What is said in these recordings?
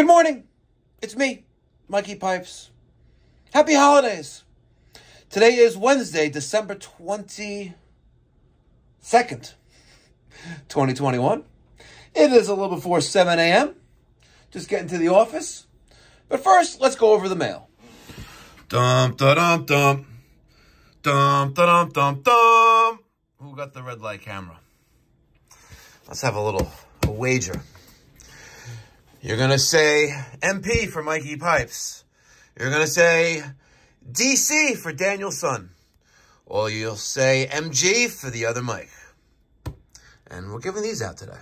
Good morning. It's me, Mikey Pipes. Happy holidays. Today is Wednesday, December 22nd, 2021. It is a little before 7 a.m. Just getting to the office. But first, let's go over the mail. Dum, da, dum, dum. Dum, da, dum, dum, dum. Who got the red light camera? Let's have a little a wager. You're going to say MP for Mikey Pipes. You're going to say DC for Daniel Son. Or you'll say MG for the other Mike. And we're giving these out today.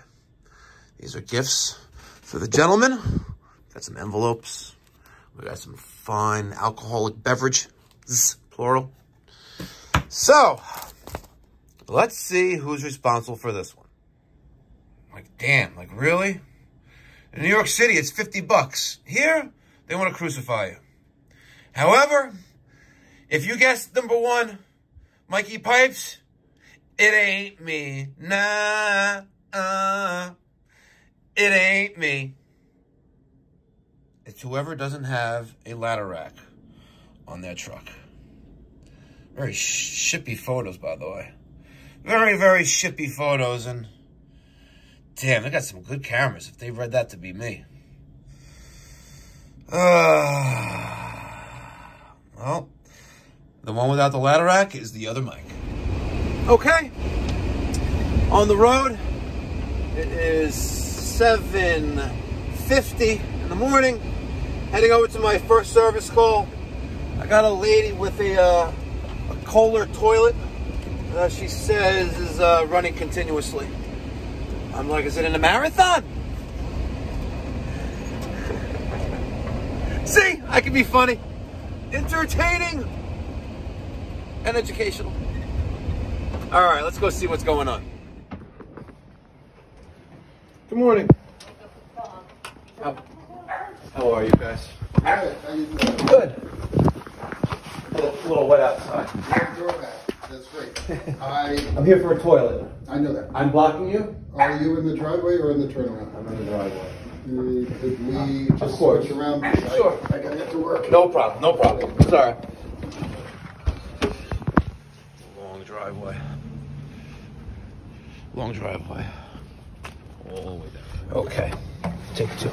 These are gifts for the gentlemen. Got some envelopes. We got some fine alcoholic beverage, plural. So, let's see who's responsible for this one. Like, damn, like really? In New York City, it's 50 bucks. Here, they want to crucify you. However, if you guess number one, Mikey Pipes, it ain't me. Nah, uh, it ain't me. It's whoever doesn't have a ladder rack on their truck. Very shippy photos, by the way. Very, very shippy photos. And damn, they got some good cameras if they read that to be me. Uh, well, the one without the ladder rack is the other Mike. Okay. On the road, it is 7.50 in the morning. Heading over to my first service call. I got a lady with a, uh, a Kohler toilet. Uh, she says is uh, running continuously. I'm like, is it in a marathon? See, I can be funny, entertaining, and educational. All right, let's go see what's going on. Good morning. How, how are you guys? Good. A little, little wet outside. That's great. I, I'm here for a toilet. I know that. I'm blocking you? Are you in the driveway or in the turnaround? I'm in the driveway. Uh, Could we Of just course. switch around? because I- Sure. I gotta get to work. No problem, no problem. Sorry. Long driveway. Long driveway. All the way down. Okay. Take two.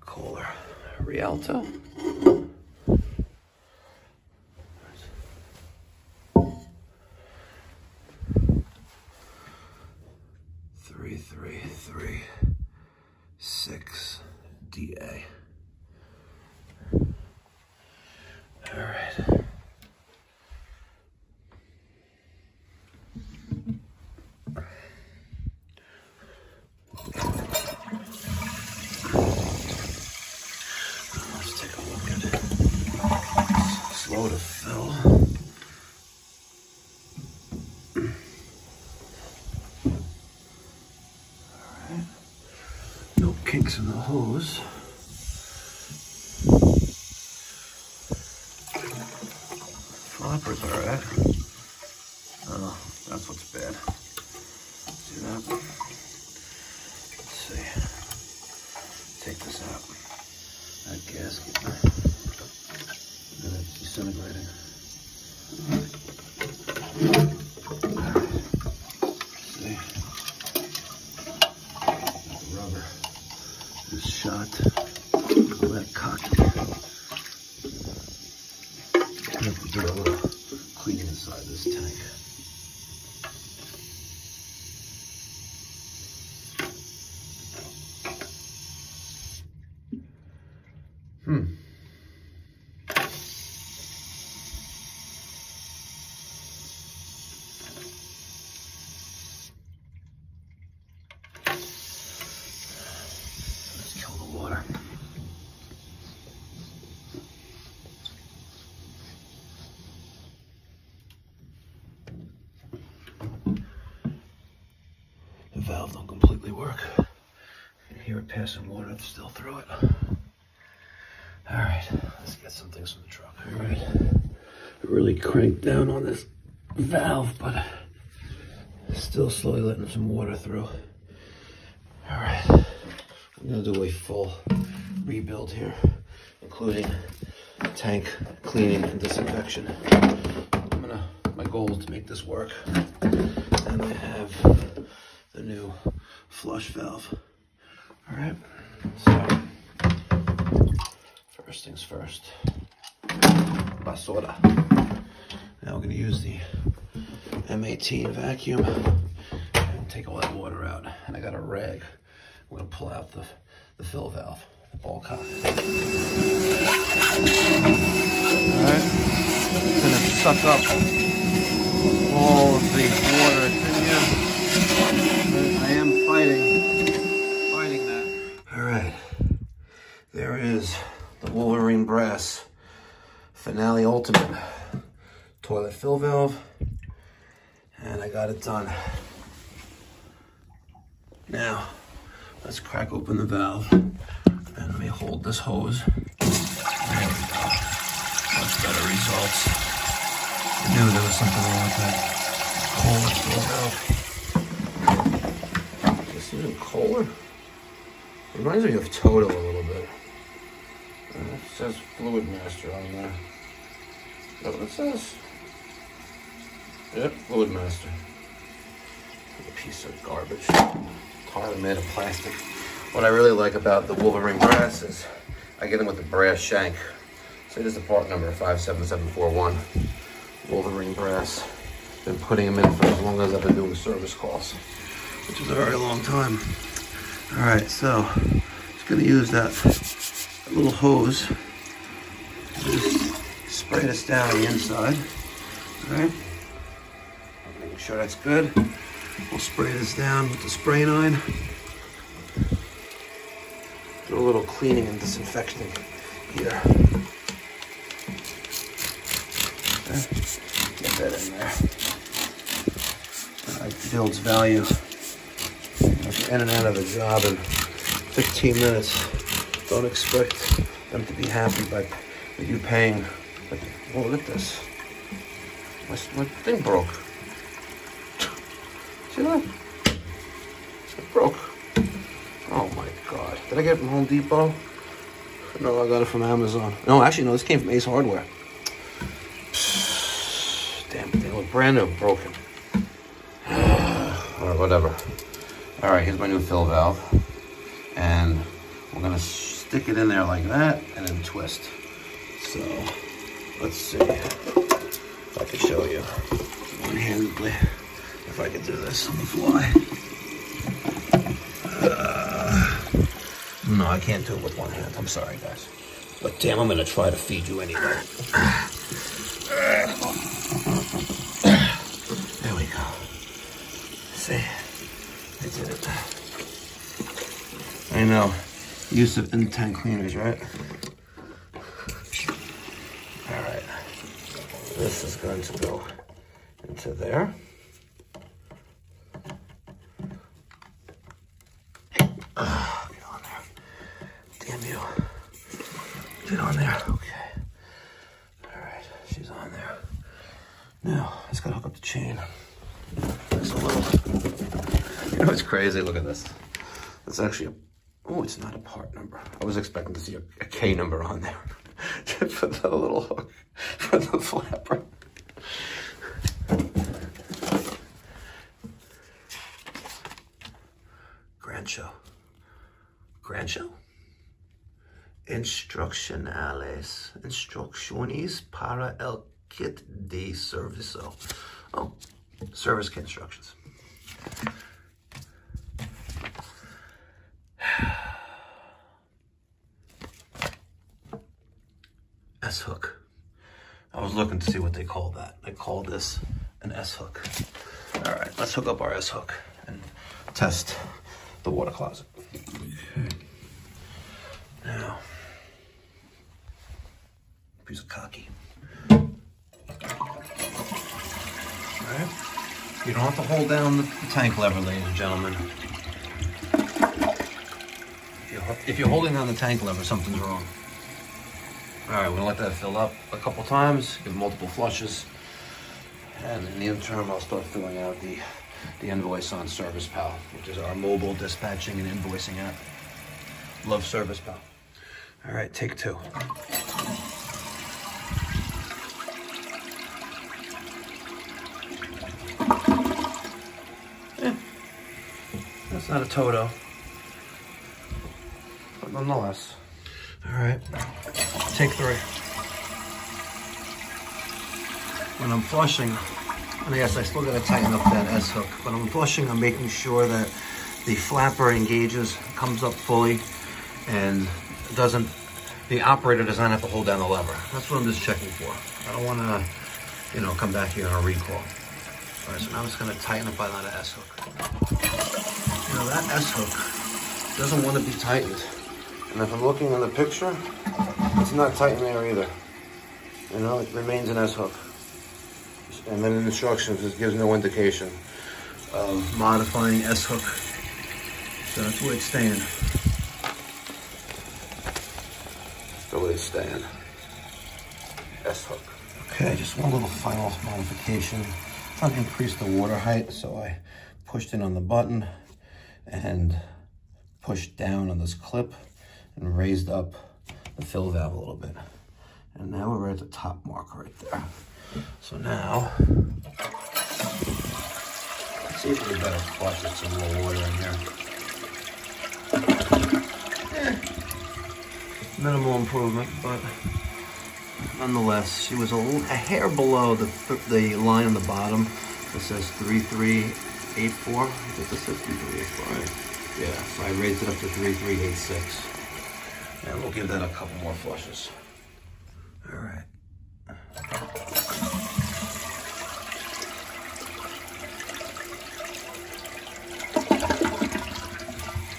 Kohler. Rialto. Three, three, three, six, DA. All right. Let's take a look at it. Slow to fill. No kinks in the hose. Flappers are right. Oh, that's what's bad. See that? Let's see. Take this out. That gasket. Disintegrating. See? rubber is shot. Let it cock. I have to do a little cleaning inside this tank. Hmm. Let's kill the water. The valve don't completely work. You hear it passing water still through it. All right, let's get some things from the truck. All right, really cranked down on this valve, but still slowly letting some water through. All right, I'm gonna do a full rebuild here, including tank cleaning and disinfection. I'm gonna, my goal is to make this work. And I have the new flush valve. All right, so first things first, basura. Now we're gonna use the M18 vacuum and take all that water out. And I got a rag. I'm gonna pull out the, the fill valve, the ball cock. All right, gonna suck up all of the water that's in here. I am fighting, fighting that. All right, there is the Wolverine Brass Finale Ultimate toilet fill valve, and I got it done. Now, let's crack open the valve, and let me hold this hose. There we go. Much better results. I knew there was something wrong with that toilet fill valve. This even Kohler? Reminds me of Toto a little bit. Uh, It says Fluidmaster on there. Is that what it says? Yep, Fluidmaster. A piece of garbage. Entirely made of plastic. What I really like about the Wolverine brass is I get them with the brass shank. So this is the part number 57741. Wolverine brass. Been putting them in for as long as I've been doing service calls, which is a very long time. All right, so just gonna use that, little hose. Just spray this down on the inside. All right. Make sure that's good. We'll spray this down with the Spray Nine. Do a little cleaning and disinfecting here. Okay. Get that in there. Builds value. In and out of a job in 15 minutes, don't expect them to be happy by you paying. Oh, look at this. My, my thing broke. See that? It broke. Oh my god. Did I get it from Home Depot? No, I got it from Amazon. No, actually, no, this came from Ace Hardware. Damn thing was brand new, broken. Alright, whatever. Alright, here's my new fill valve. And we're gonna stick it in there like that and then twist. So, let's see if I can show you one-handedly if I can do this on the fly. Uh, no, I can't do it with one hand. I'm sorry, guys. But damn, I'm gonna try to feed you anyway. There we go. See, I did it. I know. Use of in-tank cleaners, right? All right. This is going to go into there. Ah, get on there. Damn you. Get on there. Okay. All right. She's on there. Now, I just gotta hook up the chain. It's a little. You know it's crazy? Look at this. It's actually a. Oh, it's not a part number. I was expecting to see a, a K number on there. for the little hook for the flapper. Grand show. Grand show? Para el kit de servicio. Oh, service instructions. S hook. I was looking to see what they call that. They call this an S hook. All right, let's hook up our S hook and test the water closet. Now, piece of cocky. All right. You don't have to hold down the, tank lever, ladies and gentlemen. If you're, holding down the tank lever, something's wrong. All right, we're gonna let that fill up a couple times, give multiple flushes. And in the interim, I'll start filling out the, the invoice on Service Pal, which is our mobile dispatching and invoicing app. Love Service Pal. All right, take two. That's not a Toto, but nonetheless. All right, take three. When I'm flushing, and yes, I still gotta tighten up that S hook, but I'm flushing, I'm making sure that the flapper engages, comes up fully, and doesn't, the operator does not have to hold down the lever. That's what I'm just checking for. I don't wanna, you know, come back here on a recall. All right, so now I'm just gonna tighten up by that S hook. Know, that S hook doesn't want to be tightened. And if I'm looking in the picture, it's not tight in there either. You know, it remains an S hook. And then in the instructions, it gives no indication of modifying S hook. So that's where it's staying. That's the way it's staying. S hook. Okay, just one little final modification. I'm Trying to increase the water height, so I pushed in on the button and pushed down on this clip and raised up the fill valve a little bit. And now we're at the top mark right there. So now, let's see if we better flush with some more water in here. Eh, minimal improvement, but nonetheless, she was a, a hair below the, the line on the bottom that says 3384. I think this says 3384, right? Yeah, so I raised it up to 3386. And we'll give that a couple more flushes. All right.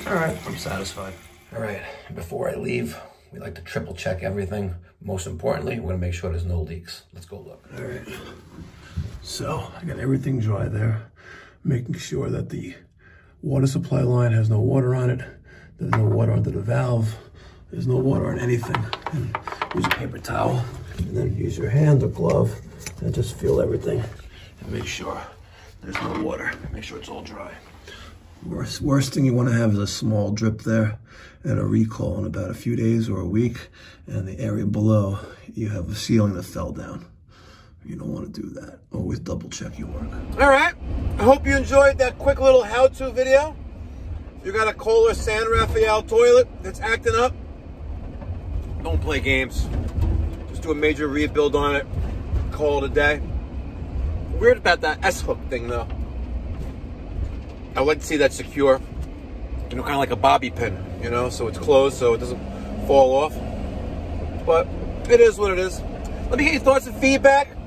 All right, I'm satisfied. All right, before I leave, we like to triple check everything. Most importantly, we're gonna make sure there's no leaks. Let's go look. All right. So I got everything dry there, making sure that the water supply line has no water on it. There's no water under the valve. There's no water on anything. And use a paper towel, and then use your hand or glove, and just feel everything, and make sure there's no water. Make sure it's all dry. Worst, worst thing you want to have is a small drip there and a recall in about a few days or a week. And the area below, you have a ceiling that fell down. You don't want to do that. Always double check your work. All right. I hope you enjoyed that quick little how-to video. If you got a Kohler San Raphael toilet that's acting up, don't play games. Just do a major rebuild on it. Call it a day. Weird about that S-hook thing, though. I would like to see that secure. You know, kind of like a bobby pin, you know, so it's closed so it doesn't fall off. But it is what it is. Let me get your thoughts and feedback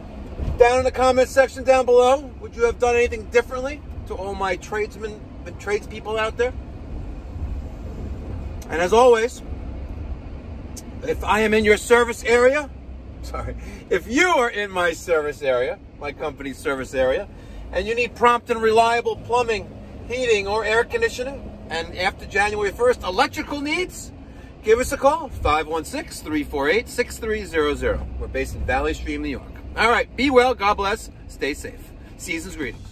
down in the comment section down below. Would you have done anything differently to all my tradesmen and tradespeople out there? And as always, if I am in your service area, sorry, if you are in my service area, my company's service area, and you need prompt and reliable plumbing, heating, or air conditioning, and after January 1st, electrical needs, give us a call, 516-348-6300. We're based in Valley Stream, New York. All right, be well, God bless, stay safe. Season's greetings.